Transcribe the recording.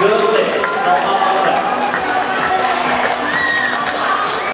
Goodness.